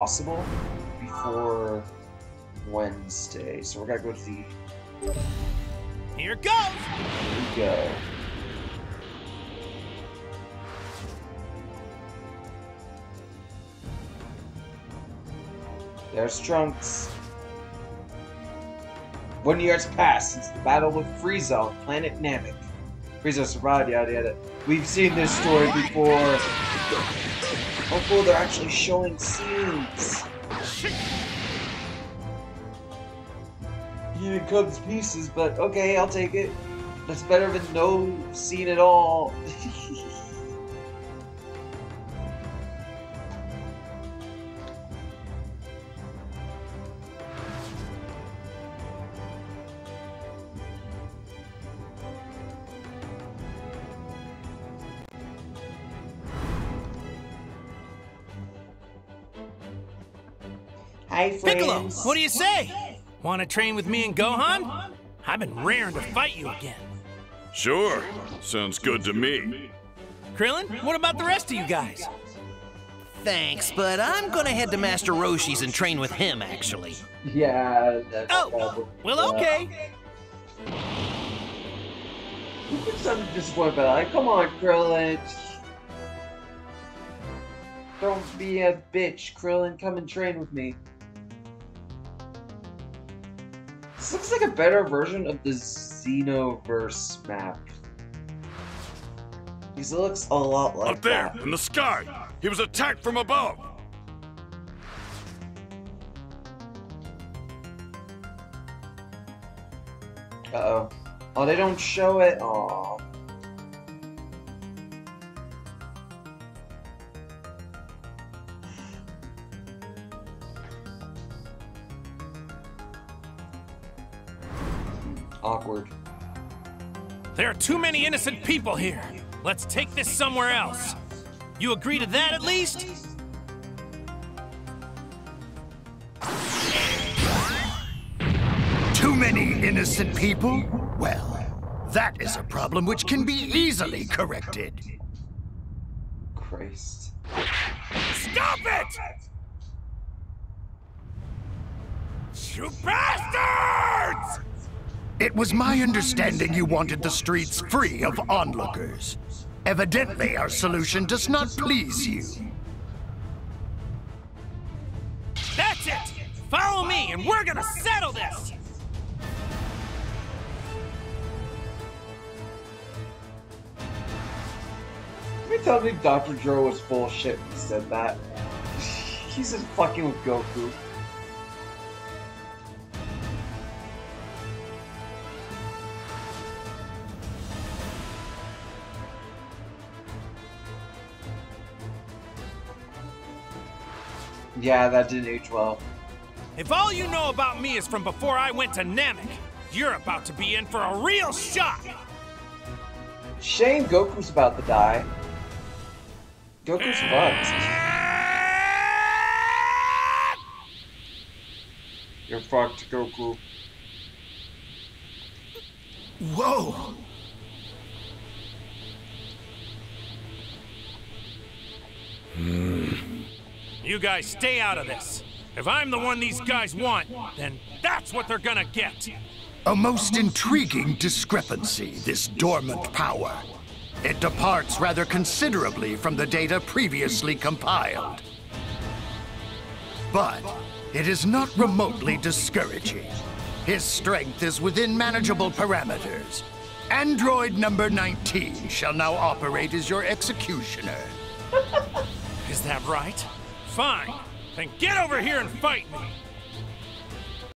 possible before Wednesday. So we're gonna go to the. Here goes! Here we go. There's Trunks. One year has passed since the battle with Frieza on planet Namek. Frieza survived, yada yada. We've seen this story before. Oh cool, they're actually showing scenes. Here comes pieces, but okay, I'll take it. That's better than no scene at all. Hi, friends. Piccolo, what do you say? Want to train with me and Gohan? I've been raring to fight you again. Sure. Sounds good to me. Krillin, what about the rest of you guys? Thanks, but I'm gonna head to Master Roshi's and train with him, actually. Yeah. That's, Oh, well, okay. You can sound disappointed by. Like, come on, Krillin. Don't be a bitch, Krillin. Come and train with me. This looks like a better version of the Xenoverse map. Because it looks a lot like Up there, that. in the sky. He was attacked from above. Uh-oh. Oh, they don't show it? Aw. Awkward. There are too many innocent people here. Let's take this somewhere else. You agree to that at least? Too many innocent people? Well, that is a problem which can be easily corrected. Christ. Stop it! You bastards! It was my understanding you wanted the streets free of onlookers. Evidently, our solution does not please you. That's it! Follow me and we're gonna settle this! Let me tell me Dr. Gero was full of shit when he said that. He's just fucking with Goku. Yeah, that didn't age well. If all you know about me is from before I went to Namek, you're about to be in for a real shock! Shame Goku's about to die. Goku's fucked. You're fucked, Goku. Whoa! You guys stay out of this. If I'm the one these guys want, then that's what they're gonna get. A most intriguing discrepancy, this dormant power. It departs rather considerably from the data previously compiled. But it is not remotely discouraging. His strength is within manageable parameters. Android number 19 shall now operate as your executioner. Is that right? Fine. Then get over here and fight me.